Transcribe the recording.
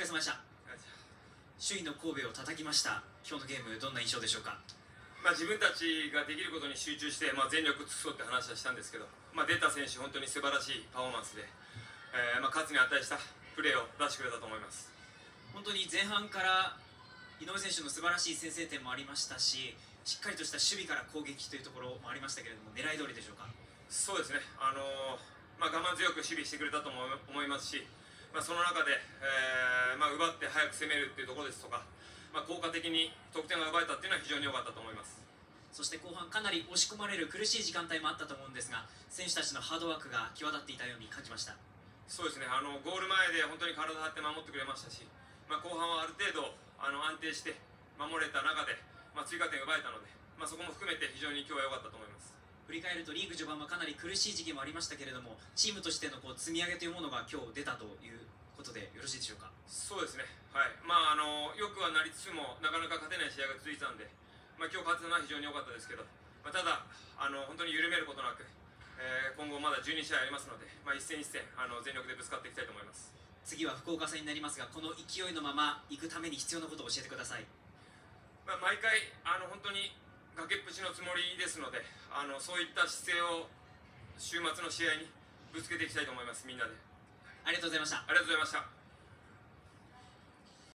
疲れ様でした。首位の神戸を叩きました。今日のゲームどんな印象でしょうか？まあ、自分たちができることに集中して、まあ、全力尽くそうって話はしたんですけど、まあ、出た選手、本当に素晴らしいパフォーマンスで、えーまあ、勝つに値したプレーを出してくれたと思います。本当に前半から井上選手の素晴らしい先制点もありましたししっかりとした守備から攻撃というところもありましたけれども狙い通りでしょうか？そうですね、あのーまあ、我慢強く守備してくれたとも思いますし、まあ、その中で、えーまあ、奪って早く攻めるっていうところですとか、まあ、効果的に得点が奪えたっていうのは非常に良かったと思います。そして後半かなり押し込まれる苦しい時間帯もあったと思うんですが選手たちのハードワークが際立っていたように感じましたそうですねあのゴール前で本当に体張って守ってくれましたし、まあ、後半はある程度あの安定して守れた中で、まあ、追加点を奪えたので、まあ、そこも含めて非常に今日は良かったと思います。振り返るとリーグ序盤はかなり苦しい時期もありましたけれどもチームとしてのこう積み上げというものが今日出たということでよろしいでしょうか？そうですね、はい。まあ、あのよくはなりつつもなかなか勝てない試合が続いてたんで、まあ、今日勝てたのは非常に良かったですけど、まあ、ただあの、本当に緩めることなく、えー今後まだ12試合ありますので、まあ、一戦一戦あの全力でぶつかっていきたいと思います。次は福岡戦になりますがこの勢いのまま行くために必要なことを教えてくださいまあ、毎回あの本当に崖っぷちのつもりですのであのそういった姿勢を週末の試合にぶつけていきたいと思いますみんなで。ありがとうございました。ありがとうございました